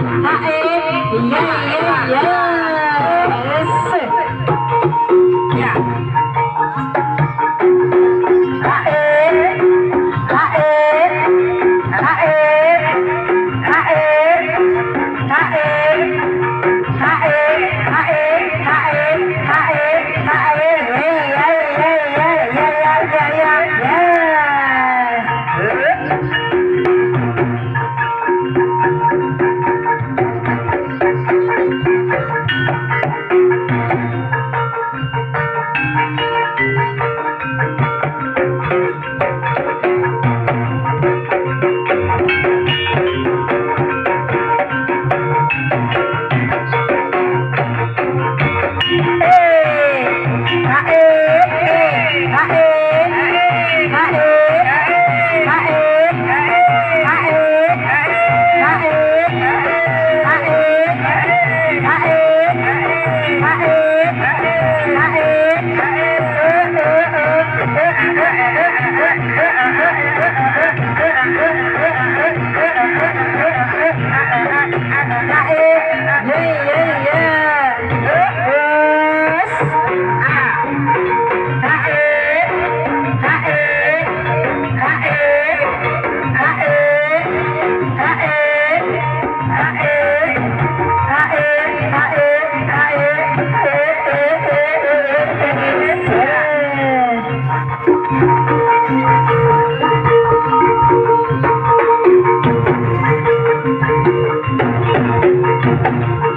yeah, yeah, yeah. Thank you.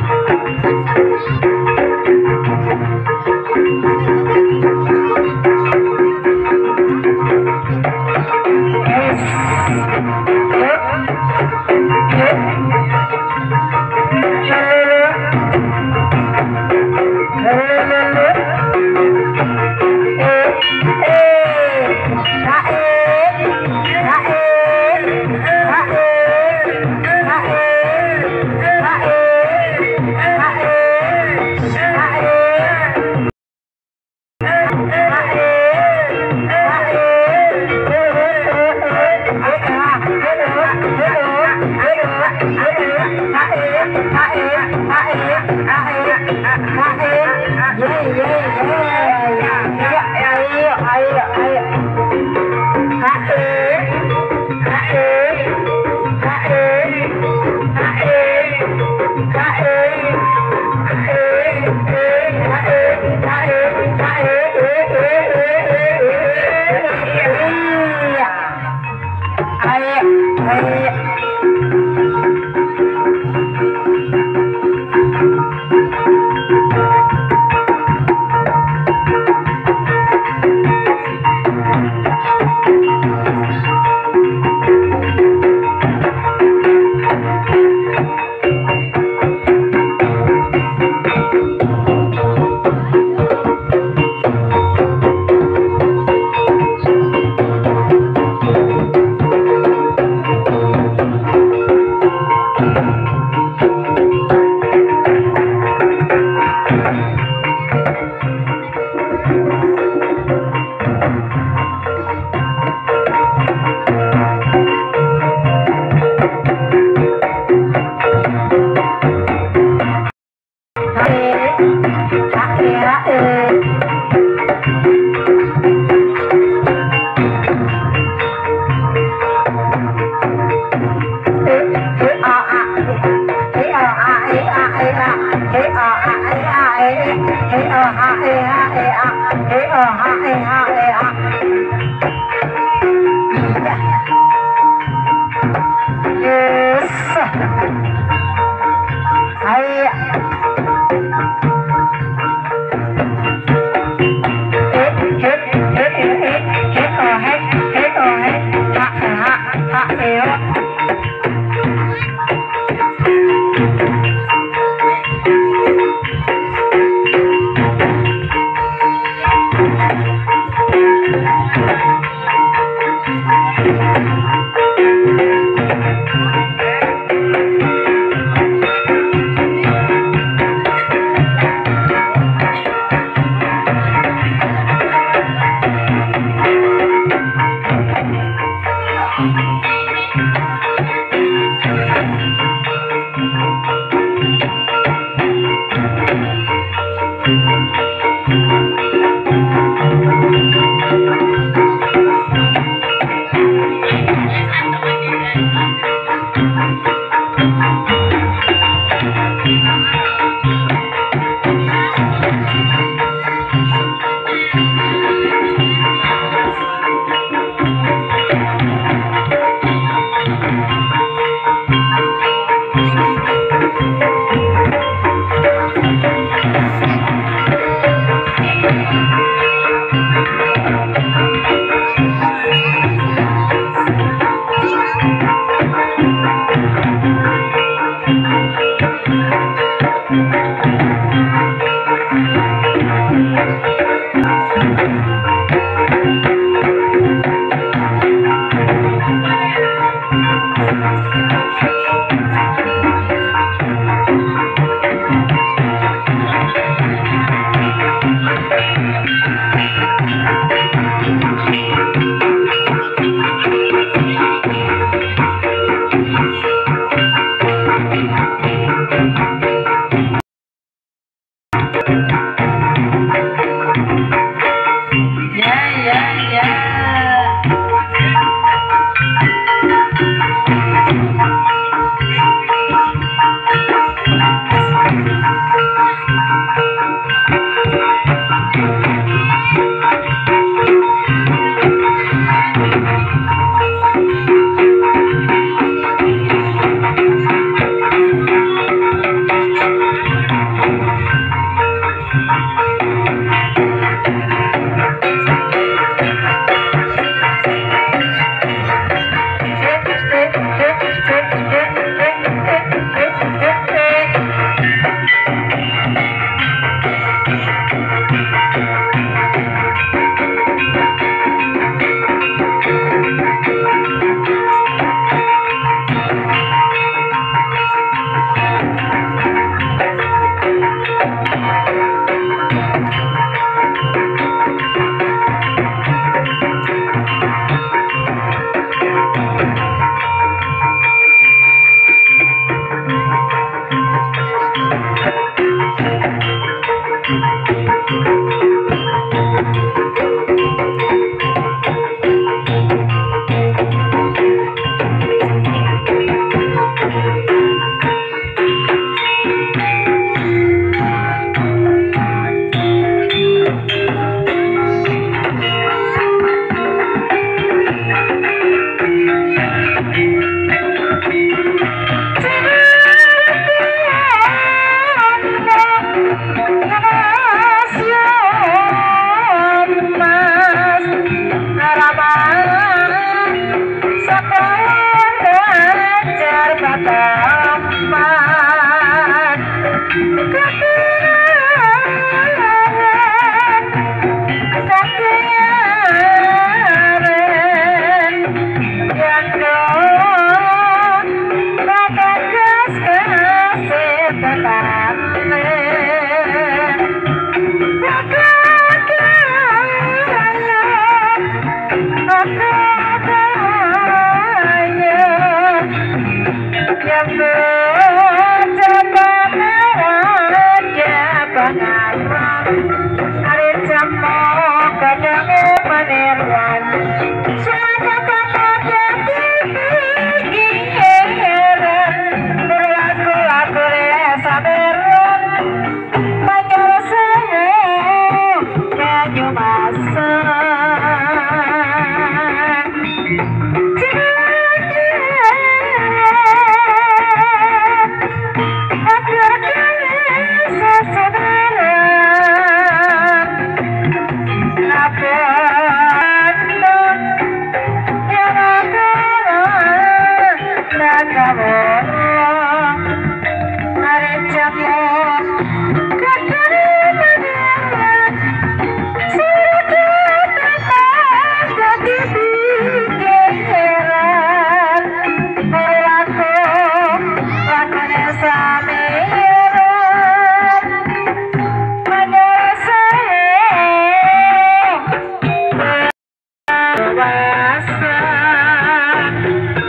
啊，哎呀。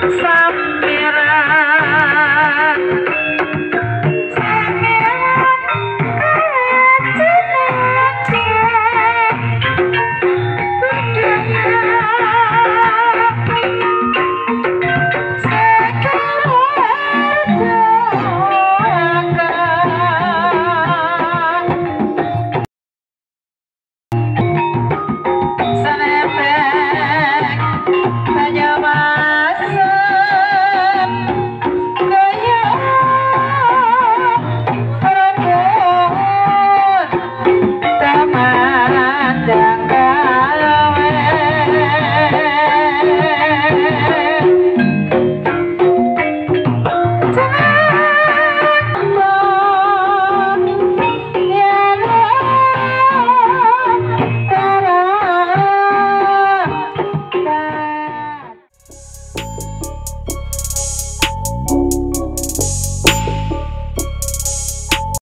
Bye.